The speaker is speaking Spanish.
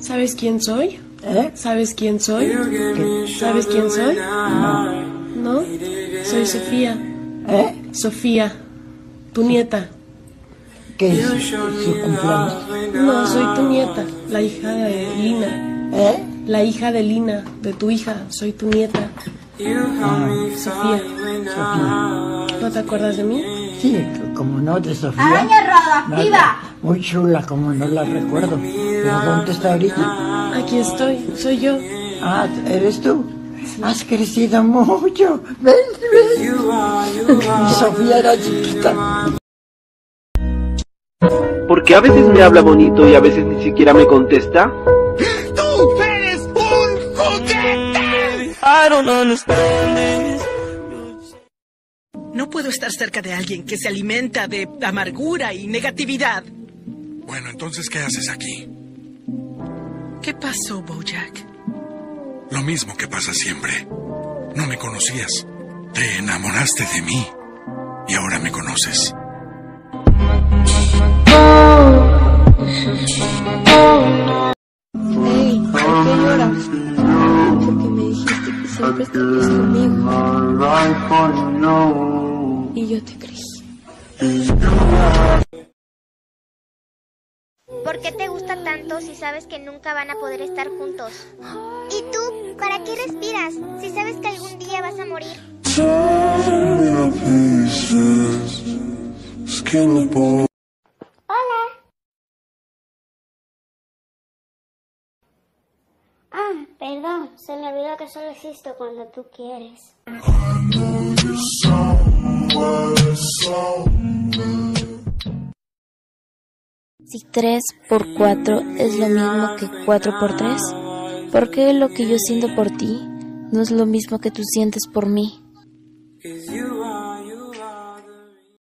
¿sabes quién soy? ¿Eh? ¿Sabes quién soy? ¿Sabes quién soy? ¿No? Soy Sofía. ¿Eh? Sofía, tu nieta. ¿Qué es su cumpleaños? No, soy tu nieta, la hija de Lina. ¿Eh? La hija de Lina, de tu hija, soy tu nieta. Sofía. Sofía. ¿No te acuerdas de mí? Sí, como no, de Sofía. ¡Araña radioactiva! Nada. Muy chula, como no la recuerdo. ¿Pero dónde está ahorita? Aquí estoy, soy yo. Ah, ¿eres tú? Has crecido mucho. Ven, ven. Sofía era chiquita. Porque a veces me habla bonito y a veces ni siquiera me contesta. ¡Tú eres un juguete! I don't understand No puedo estar cerca de alguien que se alimenta de amargura y negatividad. Bueno, entonces, ¿qué haces aquí? ¿Qué pasó, Bojack? Lo mismo que pasa siempre. No me conocías. Te enamoraste de mí. Y ahora me conoces. Hey, ¿por qué lloras? Siempre estarías conmigo. Y yo te creí. ¿Por qué te gusta tanto si sabes que nunca van a poder estar juntos? ¿Y tú? ¿Para qué respiras si sabes que algún día vas a morir? Hola. Ah, perdón, se me olvidó que solo existo cuando tú quieres. Si 3 por 4 es lo mismo que 4 por 3, ¿por qué lo que yo siento por ti no es lo mismo que tú sientes por mí?